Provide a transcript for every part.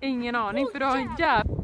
Ingen aning för du har en jävla...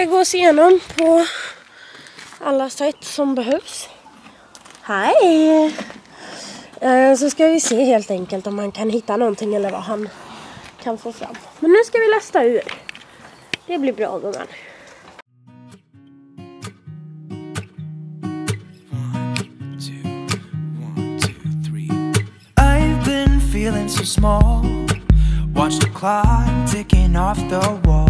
ska gås igenom på alla sätt som behövs. Hej! Eh, så ska vi se helt enkelt om han kan hitta någonting eller vad han kan få fram. Men nu ska vi lasta ur. Det blir bra gumman. Feeling so small, watch the clock ticking off the wall.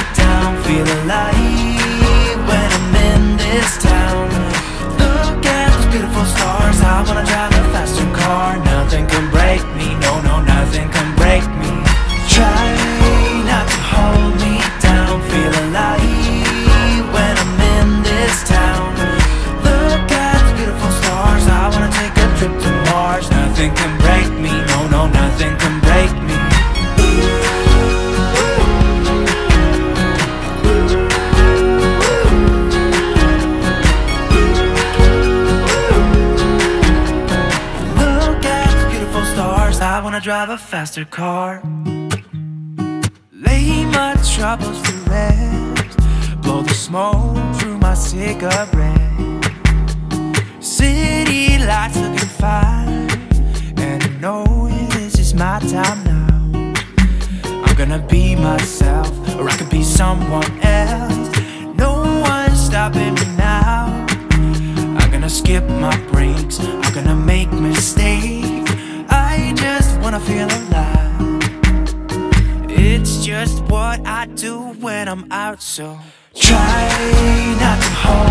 town Feel alive when I'm in this town. Look at those beautiful stars. I wanna drive a faster car. Nothing can break me, no, no, nothing can faster car. Lay my troubles to rest. Blow the smoke through my cigarette. City lights looking fine. And I know this is my time now. I'm gonna be myself, I'm out, so try not to hold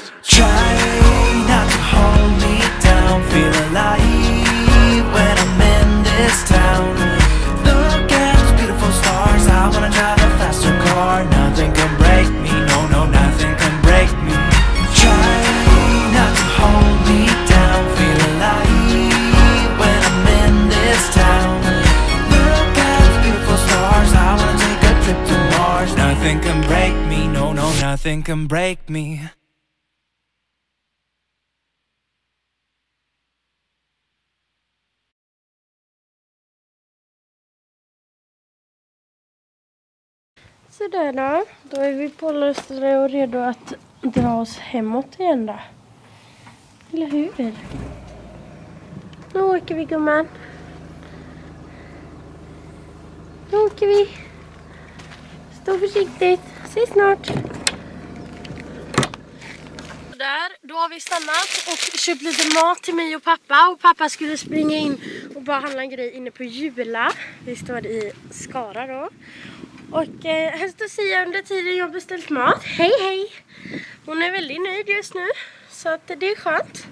Try not to hold me down. Feel alive when I'm in this town. Look at those beautiful stars. I wanna drive a faster car. Nothing can break me. No, no, nothing can break me. Try not to hold me down. Feel alive when I'm in this town. Look at those beautiful stars. I wanna take a trip to Mars. Nothing can break me. No, no, nothing can break me. Sådär då. Då är vi pålöstade och redo att dra oss hemåt igen då. Eller hur? Nu åker vi gumman. Nu åker vi. Stå försiktigt. Ses snart. Där, då har vi stannat och köpt lite mat till mig och pappa. Och pappa skulle springa in och bara handla en grej inne på Jula. Vi står i Skara då. Och eh, här står Sia under tiden jag beställt mat. Hej hej! Hon är väldigt nöjd just nu. Så att det är skönt.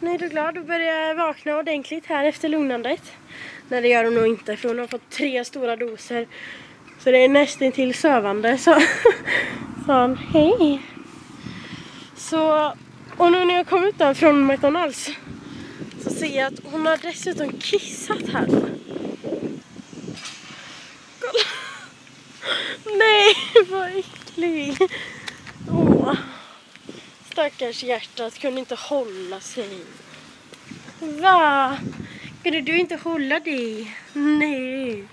Nöjd och glad och börjar vakna ordentligt här efter lugnandet. Nej det gör hon nog inte för hon har fått tre stora doser. Så det är nästan till sövande. Så sa han hej. Så, och nu när jag kom ut där från McDonalds så ser jag att hon har dessutom kissat här. Kolla. Nej, vad äcklig. Åh. Stackars hjärtat kunde inte hålla sig. Va? Kunde du inte hålla dig? Nej.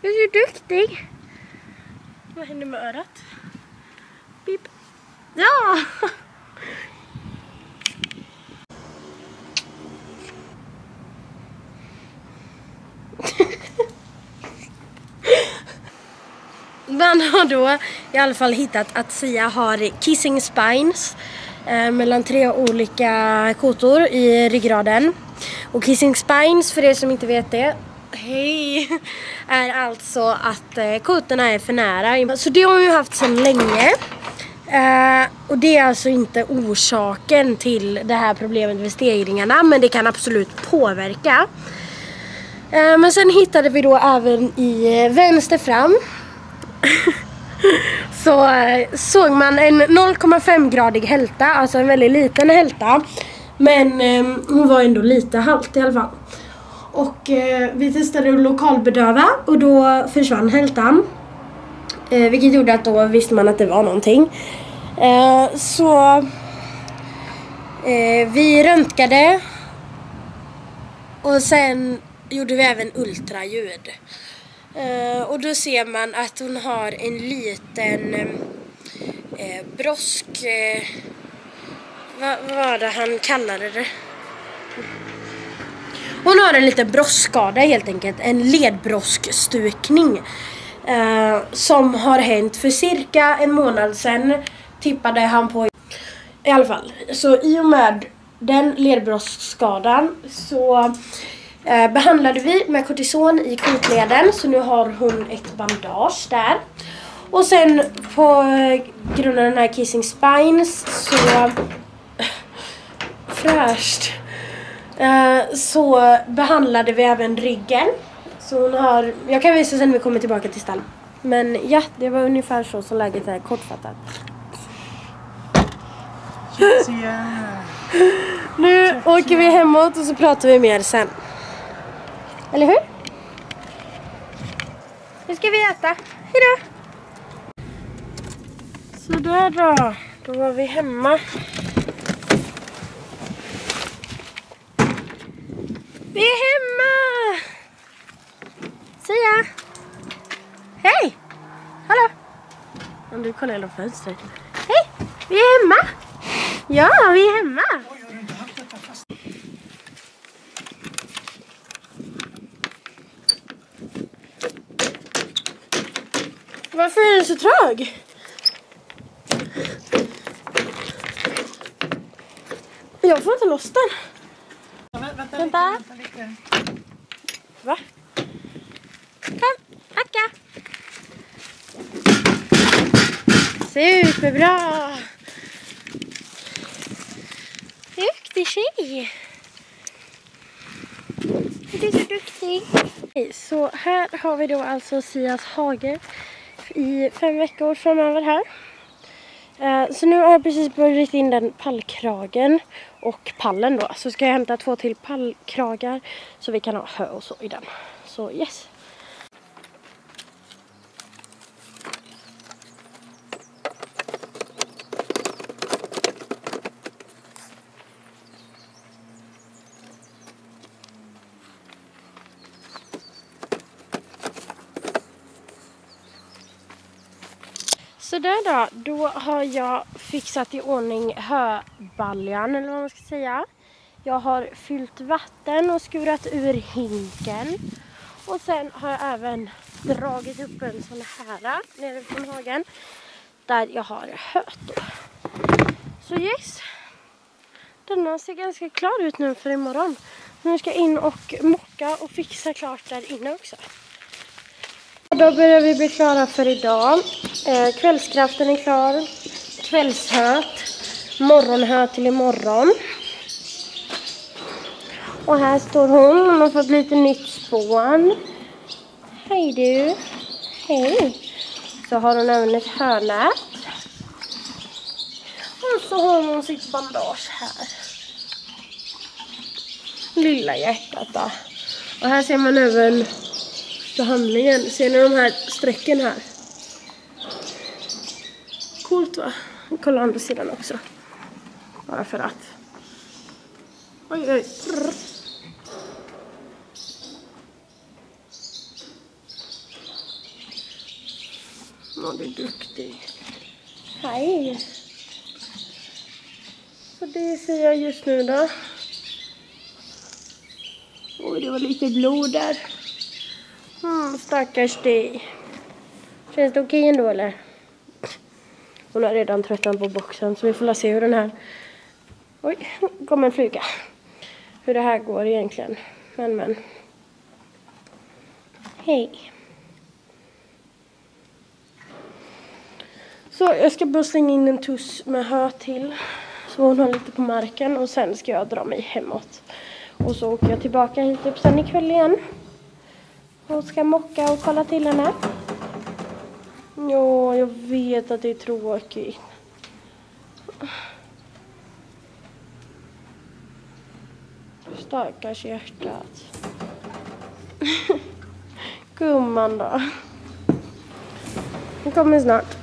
Du är så duktig. Vad händer med örat? Pip. Ja! Man har då i alla fall hittat att Sia har kissing spines eh, mellan tre olika kotor i ryggraden. Och kissing spines, för er som inte vet det, hej, är alltså att eh, kotorna är för nära. Så det har hon ju haft sedan länge. Uh, och det är alltså inte orsaken till det här problemet med stegringarna, men det kan absolut påverka. Uh, men sen hittade vi då även i eh, vänster fram så eh, såg man en 0,5 gradig hälta, alltså en väldigt liten hälta. Men eh, hon var ändå lite halt i alla fall. Och eh, vi testade att lokalbedöva och då försvann hältan. Eh, vilket gjorde att då visste man att det var någonting. Eh, så eh, vi röntgade och sen gjorde vi även ultraljud. Eh, och då ser man att hon har en liten eh, eh brosk... Eh, vad, var det han kallade det? Hon har en liten broskskada helt enkelt, en ledbroskstukning. Eh, som har hänt för cirka en månad sedan tippade han på. I alla fall, så i och med den ledbrosksskadan så eh, behandlade vi med kortison i kotleden så nu har hon ett bandage där. Och sen på grund av den här kissing spines så fräscht. Eh, så behandlade vi även ryggen. Så hon har, jag kan visa sen när vi kommer tillbaka till stall. Men ja, det var ungefär så som läget är kortfattat. Nu åker vi hemåt och så pratar vi mer sen. Eller hur? Nu ska vi äta. Hejdå! Sådär då. Då var vi hemma. Vi är hemma! Sia! Hej! Hallå! Om du kollar genom fönstret. Hej! Vi är hemma! Ja, vi är hemma! Varför är den så trög? Jag får inte loss den. Vänta. Va? Kom, Akka. Superbra. Duktig tjej. Du är så duktig. Så här har vi då alltså Sias hage i fem veckor framöver här. Eh, Så nu har jag precis börjat in den pallkragen och pallen då. Så ska jag hämta två till pallkragar så vi kan ha hö och så i den. Så yes. Då, då har jag fixat i ordning höbaljan eller vad man ska säga. Jag har fyllt vatten och skurat ur hinken. Och sen har jag även dragit upp en sån här eh, nere från hagen. Där jag har höet då. Så yes. Denna ser ganska klar ut nu för imorgon. Nu ska jag in och mocka och fixa klart där inne också. Då börjar vi bli klara för idag. Eh, kvällskraften är klar. Kvällshöt. Morgonhö till imorgon. Och här står hon. Hon har fått lite nytt spån. Hej du. Hej. Så har hon även ett hörnät. Och så har hon sitt bandage här. Lilla hjärtat då. Och här ser man även behandlingen. Ser ni de här strecken här? Coolt va? Kolla andra sidan också. Bara för att. Oj, oj. Ja, du är duktig. Hej. Så det ser jag just nu då. Oj, det var lite blod där. Mm, stackars dig. Känns det okej ändå eller? Hon har redan tröttnat på boxen så vi får la se hur den här... Oj, kom en fluga. Hur det här går egentligen. Men men. Hej. Så jag ska bara slänga in en tuss med hö till. Så hon har lite på marken och sen ska jag dra mig hemåt. Och så åker jag tillbaka hit upp sen ikväll igen. Och ska mocka och kolla till henne. Ja, jag vet att det är tråkigt. Stackars hjärtat. Gumman då. Hon kommer snart.